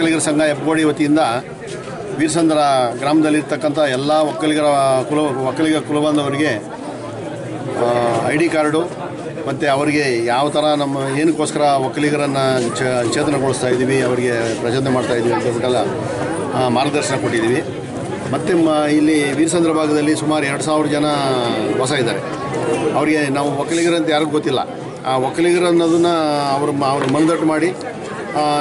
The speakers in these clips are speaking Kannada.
ಸಂಘ ಎಫ್ಗೋಡಿ ವತಿಯಿಂದ ವೀರಸಂದ್ರ ಗ್ರಾಮದಲ್ಲಿರ್ತಕ್ಕಂಥ ಎಲ್ಲ ಒಕ್ಕಲಿಗರ ಕುಲ, ಒಕ್ಕಲಿಗ ಕುಲಬಾಂಧವರಿಗೆ ಐ ಡಿ ಕಾರ್ಡು ಮತ್ತು ಅವರಿಗೆ ಯಾವ ಥರ ನಮ್ಮ ಏನಕ್ಕೋಸ್ಕರ ಒಕ್ಕಲಿಗರನ್ನು ಚೇತನಗೊಳಿಸ್ತಾ ಇದ್ದೀವಿ, ಅವರಿಗೆ ಪ್ರಚೋದನೆ ಮಾಡ್ತಾ ಇದ್ದೀವಿ ಅಂತ ಮಾರ್ಗದರ್ಶನ ಕೊಟ್ಟಿದ್ದೀವಿ. ಮತ್ತು ಮ, ಇಲ್ಲಿ ವೀರಸಂದ್ರ ಭಾಗದಲ್ಲಿ ಸುಮಾರು ಎರಡು ಸಾವಿರ ಜನ ಹೊಸ ಇದ್ದಾರೆ. ಅವರಿಗೆ ನಾವು ಒಕ್ಕಲಿಗರಂತ ಯಾರಿಗೂ ಗೊತ್ತಿಲ್ಲ. ಆ ಒಕ್ಕಲಿಗರು ಅನ್ನೋದನ್ನು ಅವರು ಅವ್ರ ಮನದಟ್ಟು ಮಾಡಿ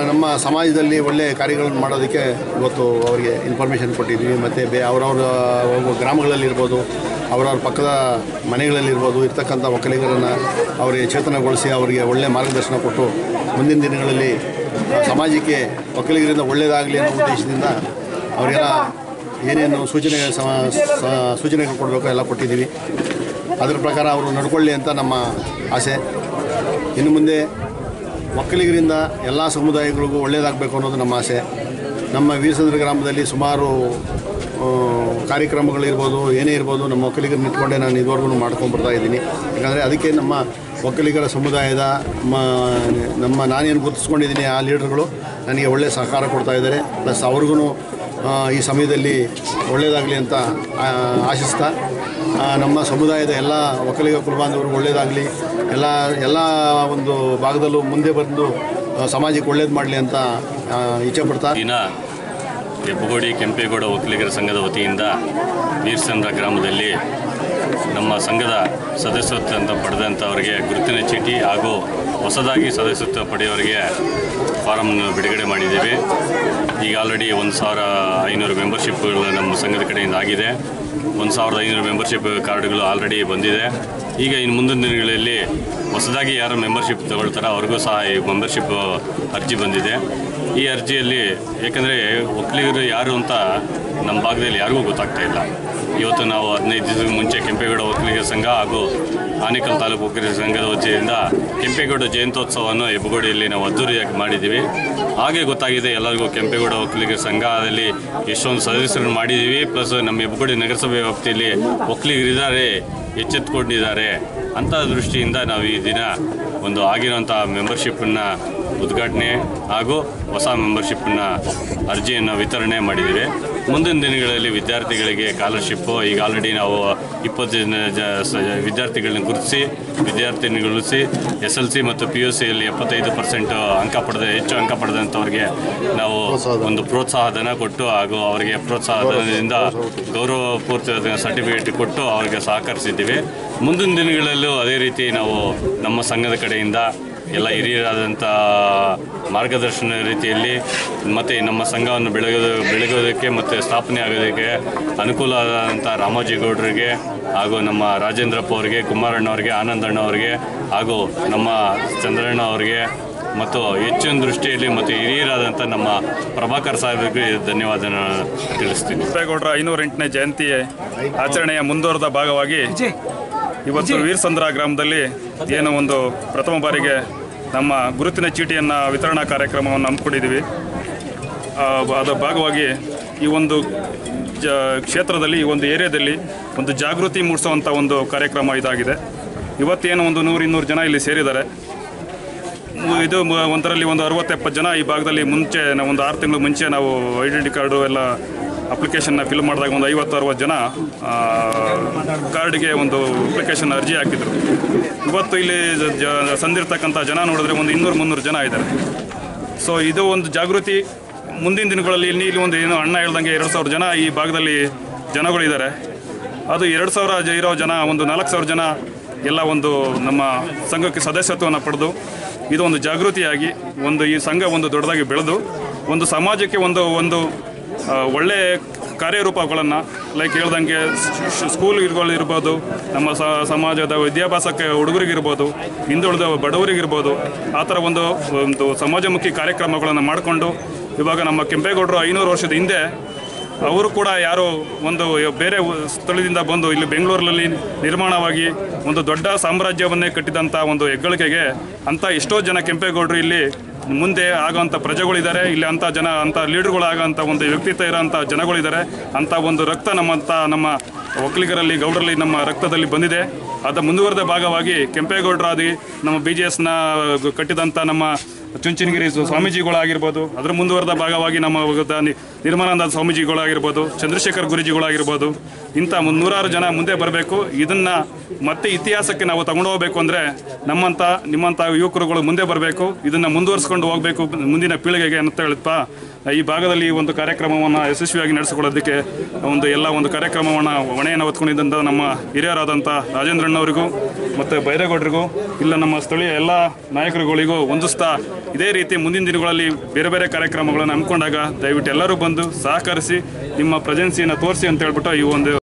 ನಮ್ಮ ಸಮಾಜದಲ್ಲಿ ಒಳ್ಳೆಯ ಕಾರ್ಯಗಳನ್ನು ಮಾಡೋದಕ್ಕೆ ಇವತ್ತು ಅವರಿಗೆ ಇನ್ಫಾರ್ಮೇಷನ್ ಕೊಟ್ಟಿದ್ದೀವಿ. ಮತ್ತು ಬೇ ಅವರವ್ರ ಗ್ರಾಮಗಳಲ್ಲಿರ್ಬೋದು ಅವರವ್ರ ಪಕ್ಕದ ಮನೆಗಳಲ್ಲಿರ್ಬೋದು ಇರ್ತಕ್ಕಂಥ ಒಕ್ಕಲಿಗರನ್ನು ಅವರಿಗೆ ಚೇತನಗೊಳಿಸಿ ಅವರಿಗೆ ಒಳ್ಳೆಯ ಮಾರ್ಗದರ್ಶನ ಕೊಟ್ಟು ಮುಂದಿನ ದಿನಗಳಲ್ಲಿ ಸಮಾಜಕ್ಕೆ ಒಕ್ಕಲಿಗರಿಂದ ಒಳ್ಳೆಯದಾಗಲಿ ಅನ್ನೋ ಉದ್ದೇಶದಿಂದ ಅವರಿಗೆಲ್ಲ ಏನೇನು ಸೂಚನೆ ಸಮ ಸ- ಸೂಚನೆಗಳು ಕೊಡಬೇಕು ಎಲ್ಲ ಕೊಟ್ಟಿದ್ದೀವಿ. ಅದರ ಪ್ರಕಾರ ಅವರು ನಡ್ಕೊಳ್ಳಿ ಅಂತ ನಮ್ಮ ಆಸೆ. ಇನ್ನು ಮುಂದೆ ಒಕ್ಕಲಿಗರಿಂದ ಎಲ್ಲ ಸಮುದಾಯಗಳಿಗೂ ಒಳ್ಳೆಯದಾಗಬೇಕು ಅನ್ನೋದು ನಮ್ಮ ಆಸೆ. ನಮ್ಮ ವೀರಸಂದ್ರ ಗ್ರಾಮದಲ್ಲಿ ಸುಮಾರು ಕಾರ್ಯಕ್ರಮಗಳಿರ್ಬೋದು, ಏನೇ ಇರ್ಬೋದು, ನಮ್ಮ ಒಕ್ಕಲಿಗರನ್ನ ಇಟ್ಕೊಂಡೇ ನಾನು ಇದುವರೆಗೂ ಮಾಡ್ಕೊಂಡು ಬರ್ತಾ ಇದ್ದೀನಿ. ಯಾಕಂದರೆ ಅದಕ್ಕೆ ನಮ್ಮ ಒಕ್ಕಲಿಗರ ಸಮುದಾಯದ ನಮ್ಮ ನಮ್ಮ ನಾನೇನು ಗುರುತಿಸ್ಕೊಂಡಿದ್ದೀನಿ ಆ ಲೀಡರ್ಗಳು ನನಗೆ ಒಳ್ಳೆಯ ಸಹಕಾರ ಕೊಡ್ತಾ ಇದ್ದಾರೆ. ಪ್ಲಸ್ ಅವ್ರಿಗೂ ಈ ಸಮಯದಲ್ಲಿ ಒಳ್ಳೆಯದಾಗಲಿ ಅಂತ ಆಶಿಸ್ತಾ ನಮ್ಮ ಸಮುದಾಯದ ಎಲ್ಲ ಒಕ್ಕಲಿಗ ಕುಲಬಾಂಧವರು ಒಳ್ಳೆಯದಾಗಲಿ ಎಲ್ಲ ಎಲ್ಲ ಒಂದು ಭಾಗದಲ್ಲೂ ಮುಂದೆ ಬಂದು ಸಮಾಜಕ್ಕೆ ಒಳ್ಳೇದು ಮಾಡಲಿ ಅಂತ ಇಚ್ಛೆ ಪಡ್ತಾ. ದಿನ ಹೆಬ್ಬಗೋಡಿ, ಕೆಂಪೇಗೌಡ ಒಕ್ಕಲಿಗರ ಸಂಘದ ವತಿಯಿಂದ ನೀರ್ಸಂದ್ರ ಗ್ರಾಮದಲ್ಲಿ ನಮ್ಮ ಸಂಘದ ಸದಸ್ಯತ್ವ ಅಂತ ಪಡೆದಂಥವರಿಗೆ ಗುರುತಿನ ಚೀಟಿ ಹಾಗೂ ಹೊಸದಾಗಿ ಸದಸ್ಯತ್ವ ಪಡೆಯೋರಿಗೆ ಫಾರಮ್ನ ಬಿಡುಗಡೆ ಮಾಡಿದ್ದೇವೆ. ಈಗ ಆಲ್ರೆಡಿ ಒಂದು ಸಾವಿರ ಐನೂರು ಮೆಂಬರ್ಶಿಪ್ಗಳು ನಮ್ಮ ಸಂಘದ ಕಡೆಯಿಂದ ಆಗಿದೆ. ಒಂದು ಸಾವಿರದ ಐನೂರು ಮೆಂಬರ್ಶಿಪ್ ಕಾರ್ಡ್ಗಳು ಆಲ್ರೆಡಿ ಬಂದಿದೆ. ಈಗ ಇನ್ನು ಮುಂದಿನ ದಿನಗಳಲ್ಲಿ ಹೊಸದಾಗಿ ಯಾರು ಮೆಂಬರ್ಶಿಪ್ ತಗೊಳ್ತಾರೋ ಅವ್ರಿಗೂ ಸಹ ಈ ಮೆಂಬರ್ಶಿಪ್ ಅರ್ಜಿ ಬಂದಿದೆ. ಈ ಅರ್ಜಿಯಲ್ಲಿ ಏಕೆಂದರೆ ಒಕ್ಕಲಿಗರು ಯಾರು ಅಂತ ನಮ್ಮ ಭಾಗದಲ್ಲಿ ಯಾರಿಗೂ ಗೊತ್ತಾಗ್ತಾ ಇಲ್ಲ. ಇವತ್ತು ನಾವು ಹದಿನೈದು ದಿವಸದ ಮುಂಚೆ ಕೆಂಪೇಗೌಡ ಒಕ್ಕಲಿಗರ ಸಂಘ ಹಾಗೂ ಆನೇಕಲ್ ತಾಲೂಕು ಒಕ್ಕಲಿಗರ ಸಂಘದ ವತಿಯಿಂದ ಕೆಂಪೇಗೌಡ ಜಯಂತ್ಯೋತ್ಸವವನ್ನು ಹೆಬ್ಬಗೋಡಿಯಲ್ಲಿ ನಾವು ಅದ್ದೂರಿಯಾಗಿ ಮಾಡಿದ್ದೀವಿ. ಹಾಗೆ ಗೊತ್ತಾಗಿದೆ, ಎಲ್ಲರಿಗೂ ಕೆಂಪೇಗೌಡ ಒಕ್ಕಲಿಗರ ಸಂಘದಲ್ಲಿ ಎಷ್ಟೊಂದು ಸದಸ್ಯರನ್ನು ಮಾಡಿದ್ದೀವಿ. ಪ್ಲಸ್ ನಮ್ಮ ಹೆಬ್ಬಗೋಡಿ ನಗರಸಭೆ ವ್ಯಾಪ್ತಿಯಲ್ಲಿ ಒಕ್ಕಲಿಗರಿದ್ದಾರೆ ಎಚ್ಚೆತ್ತುಕೊಂಡಿದ್ದಾರೆ ಅಂಥ ದೃಷ್ಟಿಯಿಂದ ನಾವು ಈ ದಿನ ಒಂದು ಆಗಿರುವಂಥ ಮೆಂಬರ್ಶಿಪ್ಪನ್ನು ಉದ್ಘಾಟನೆ ಹಾಗೂ ಹೊಸ ಮೆಂಬರ್ಶಿಪ್ಪನ್ನು ಅರ್ಜಿಯನ್ನು ವಿತರಣೆ ಮಾಡಿದ್ದೀವಿ. ಮುಂದಿನ ದಿನಗಳಲ್ಲಿ ವಿದ್ಯಾರ್ಥಿಗಳಿಗೆ ಸ್ಕಾಲರ್ಶಿಪ್ಪು ಈಗ ಆಲ್ರೆಡಿ ನಾವು ಇಪ್ಪತ್ತು ಜನ ಜ ವಿದ್ಯಾರ್ಥಿಗಳನ್ನ ಗುರುತಿಸಿ ವಿದ್ಯಾರ್ಥಿನಿಗೊಳಿಸಿ ಎಸ್ ಎಲ್ ಸಿ ಮತ್ತು ಪಿ ಯು ಸಿಯಲ್ಲಿ ಎಪ್ಪತ್ತೈದು ಪರ್ಸೆಂಟ್ ಅಂಕ ಪಡೆದ, ಹೆಚ್ಚು ಅಂಕ ಪಡೆದಂಥವ್ರಿಗೆ ನಾವು ಒಂದು ಪ್ರೋತ್ಸಾಹ ಧನ ಕೊಟ್ಟು ಹಾಗೂ ಅವರಿಗೆ ಪ್ರೋತ್ಸಾಹ ಧನದಿಂದ ಗೌರವಪೂರ್ತ ಸರ್ಟಿಫಿಕೇಟ್ ಕೊಟ್ಟು ಅವರಿಗೆ ಸಹಕರಿಸಿದ್ದೀವಿ. ಮುಂದಿನ ದಿನಗಳಲ್ಲೂ ಅದೇ ರೀತಿ ನಾವು ನಮ್ಮ ಸಂಘದ ಕಡೆಯಿಂದ ಎಲ್ಲ ಹಿರಿಯರಾದಂಥ ಮಾರ್ಗದರ್ಶನ ರೀತಿಯಲ್ಲಿ ಮತ್ತು ನಮ್ಮ ಸಂಘವನ್ನು ಬೆಳಗೋದು ಬೆಳಗೋದಕ್ಕೆ ಮತ್ತು ಸ್ಥಾಪನೆ ಆಗೋದಕ್ಕೆ ಅನುಕೂಲ ಆದಂಥ ರಾಮೋಜಿಗೌಡರಿಗೆ ಹಾಗೂ ನಮ್ಮ ರಾಜೇಂದ್ರಪ್ಪ ಅವರಿಗೆ ಕುಮಾರಣ್ಣ ಅವರಿಗೆ ಆನಂದಣ್ಣ ಅವರಿಗೆ ಹಾಗೂ ನಮ್ಮ ಚಂದ್ರಣ್ಣ ಅವರಿಗೆ ಮತ್ತು ಹೆಚ್ಚಿನ ದೃಷ್ಟಿಯಲ್ಲಿ ಮತ್ತು ಹಿರಿಯರಾದಂಥ ನಮ್ಮ ಪ್ರಭಾಕರ್ ಸಾಹೇಬರಿಗೆ ಧನ್ಯವಾದನ ತಿಳಿಸ್ತೀನಿ. ಕೆಂಪೇಗೌಡರ ಐನೂರ ಎಂಟನೇ ಜಯಂತಿ ಆಚರಣೆಯ ಮುಂದುವರೆದ ಭಾಗವಾಗಿ ಇವತ್ತು ವೀರಸಂದ್ರ ಗ್ರಾಮದಲ್ಲಿ ಏನೋ ಒಂದು ಪ್ರಥಮ ಬಾರಿಗೆ ನಮ್ಮ ಗುರುತಿನ ಚೀಟಿಯನ್ನು ವಿತರಣಾ ಕಾರ್ಯಕ್ರಮವನ್ನು ಹಮ್ಮಿಕೊಂಡಿದ್ದೀವಿ. ಅದರ ಭಾಗವಾಗಿ ಈ ಒಂದು ಜ, ಕ್ಷೇತ್ರದಲ್ಲಿ, ಈ ಒಂದು ಏರಿಯಾದಲ್ಲಿ ಒಂದು ಜಾಗೃತಿ ಮೂಡಿಸುವಂಥ ಒಂದು ಕಾರ್ಯಕ್ರಮ ಇದಾಗಿದೆ. ಇವತ್ತೇನು ಒಂದು ನೂರು, ಇನ್ನೂರು ಜನ ಇಲ್ಲಿ ಸೇರಿದ್ದಾರೆ. ಇದು ಒಂದರಲ್ಲಿ ಒಂದು ಅರವತ್ತೆಪ್ಪತ್ತು ಜನ ಈ ಭಾಗದಲ್ಲಿ ಮುಂಚೆ ನಾವು ಒಂದು ಆರು ತಿಂಗಳು ಮುಂಚೆ ನಾವು ಐಡೆಂಟಿ ಕಾರ್ಡು ಎಲ್ಲ ಅಪ್ಲಿಕೇಶನ್ನ ಫಿಲ್ ಮಾಡಿದಾಗ ಒಂದು ಐವತ್ತು ಅರವತ್ತು ಜನ ಕಾರ್ಡ್ಗೆ ಒಂದು ಅಪ್ಲಿಕೇಶನ್ ಅರ್ಜಿ ಹಾಕಿದರು. ಇವತ್ತು ಇಲ್ಲಿ ಸಂದಿರ್ತಕ್ಕಂಥ ಜನ ನೋಡಿದ್ರೆ ಒಂದು ಇನ್ನೂರು ಮುನ್ನೂರು ಜನ ಇದ್ದಾರೆ. ಸೊ ಇದು ಒಂದು ಜಾಗೃತಿ. ಮುಂದಿನ ದಿನಗಳಲ್ಲಿ ಇಲ್ಲಿ ಒಂದು ಏನು ಅಣ್ಣ ಹೇಳ್ದಂಗೆ ಎರಡು ಸಾವಿರ ಜನ ಈ ಭಾಗದಲ್ಲಿ ಜನಗಳಿದ್ದಾರೆ ಅದು ಎರಡು ಸಾವಿರ ಇರೋ ಜನ, ಒಂದು ನಾಲ್ಕು ಸಾವಿರ ಜನ ಎಲ್ಲ ಒಂದು ನಮ್ಮ ಸಂಘಕ್ಕೆ ಸದಸ್ಯತ್ವವನ್ನು ಪಡೆದು, ಇದು ಒಂದು ಜಾಗೃತಿಯಾಗಿ ಒಂದು ಈ ಸಂಘ ಒಂದು ದೊಡ್ಡದಾಗಿ ಬೆಳೆದು, ಒಂದು ಸಮಾಜಕ್ಕೆ ಒಂದು ಒಂದು ಒಳ್ಳೆ ಕಾರ್ಯರೂಪಗಳನ್ನು ಲೈಕ್ ಹೇಳ್ದಂಗೆ ಸ್ಕೂಲ್ಗಳಿರ್ಬೋದು, ನಮ್ಮ ಸಮಾಜದ ವಿದ್ಯಾಭ್ಯಾಸಕ್ಕೆ ಹುಡುಗರಿಗಿರ್ಬೋದು, ಹಿಂದುಳಿದ ಬಡವರಿಗಿರ್ಬೋದು, ಆ ಥರ ಒಂದು ಒಂದು ಸಮಾಜಮುಖಿ ಕಾರ್ಯಕ್ರಮಗಳನ್ನು ಮಾಡಿಕೊಂಡು, ಇವಾಗ ನಮ್ಮ ಕೆಂಪೇಗೌಡರು ಐನೂರು ವರ್ಷದ ಹಿಂದೆ, ಅವರು ಕೂಡ ಯಾರೋ ಒಂದು ಬೇರೆ ಸ್ಥಳದಿಂದ ಬಂದು ಇಲ್ಲಿ ಬೆಂಗಳೂರಿನಲ್ಲಿ ನಿರ್ಮಾಣವಾಗಿ ಒಂದು ದೊಡ್ಡ ಸಾಮ್ರಾಜ್ಯವನ್ನೇ ಕಟ್ಟಿದಂಥ ಒಂದು ಹೆಗ್ಗಳಿಕೆಗೆ ಅಂಥ ಎಷ್ಟೋ ಜನ ಕೆಂಪೇಗೌಡರು ಇಲ್ಲಿ ಮುಂದೆ ಆಗೋಂಥ ಪ್ರಜೆಗಳಿದ್ದಾರೆ, ಇಲ್ಲಿ ಅಂಥ ಜನ, ಅಂಥ ಲೀಡರ್ಗಳಾಗೋಂಥ ಒಂದು ವ್ಯಕ್ತಿತ್ವ ಇರೋಂಥ ಜನಗಳಿದ್ದಾರೆ. ಅಂಥ ಒಂದು ರಕ್ತ ನಮ್ಮಂಥ ನಮ್ಮ ಒಕ್ಕಲಿಗರಲ್ಲಿ, ಗೌಡರಲ್ಲಿ ನಮ್ಮ ರಕ್ತದಲ್ಲಿ ಬಂದಿದೆ. ಅದ ಮುಂದುವರೆದ ಭಾಗವಾಗಿ ಕೆಂಪೇಗೌಡರಾದಿ ನಮ್ಮ ಬಿ ಜೆ ಎಸ್ನ ಕಟ್ಟಿದಂಥ ನಮ್ಮ ಚುಂಚನಗಿರಿ ಸ್ವ- ಸ್ವಾಮೀಜಿಗಳಾಗಿರ್ಬೋದು. ಅದರ ಮುಂದುವರೆದ ಭಾಗವಾಗಿ ನಮ್ಮ ನಿರ್ಮಲಾನಂದ ಸ್ವಾಮೀಜಿಗಳಾಗಿರ್ಬೋದು, ಚಂದ್ರಶೇಖರ್ ಗುರುಜಿಗಳಾಗಿರ್ಬೋದು, ಇಂಥ ನೂರಾರು ಜನ ಮುಂದೆ ಬರಬೇಕು. ಇದನ್ನು ಮತ್ತೆ ಇತಿಹಾಸಕ್ಕೆ ನಾವು ತಗೊಂಡು ಹೋಗಬೇಕು ಅಂದರೆ ನಮ್ಮಂಥ ನಿಮ್ಮಂಥ ಯುವಕರುಗಳು ಮುಂದೆ ಬರಬೇಕು. ಇದನ್ನು ಮುಂದುವರಿಸ್ಕೊಂಡು ಹೋಗಬೇಕು ಮುಂದಿನ ಪೀಳಿಗೆಗೆ ಅಂತ ಹೇಳುತ್ತಾ ಈ ಭಾಗದಲ್ಲಿ ಒಂದು ಕಾರ್ಯಕ್ರಮವನ್ನು ಯಶಸ್ವಿಯಾಗಿ ನಡೆಸಿಕೊಳ್ಳೋದಕ್ಕೆ ಒಂದು ಎಲ್ಲ ಒಂದು ಕಾರ್ಯಕ್ರಮವನ್ನು ಹೊಣೆಯನ್ನು ಹೊತ್ಕೊಂಡಿದ್ದಂಥ ನಮ್ಮ ಹಿರಿಯರಾದಂಥ ರಾಜೇಂದ್ರಣ್ಣವರಿಗೂ ಮತ್ತು ಬೈರೇಗೌಡರಿಗೂ, ಇಲ್ಲ ನಮ್ಮ ಸ್ಥಳೀಯ ಎಲ್ಲ ನಾಯಕರುಗಳಿಗೂ ಹೊಂದಿಸ್ತಾ ಇದೇ ರೀತಿ ಮುಂದಿನ ದಿನಗಳಲ್ಲಿ ಬೇರೆ ಬೇರೆ ಕಾರ್ಯಕ್ರಮಗಳನ್ನು ಹಮ್ಮಿಕೊಂಡಾಗ ದಯವಿಟ್ಟು ಎಲ್ಲರೂ ಬಂದು ಸಹಕರಿಸಿ ನಿಮ್ಮ ಪ್ರೆಜೆನ್ಸಿಯನ್ನು ತೋರಿಸಿ ಅಂತ ಹೇಳ್ಬಿಟ್ಟು ಈ ಒಂದು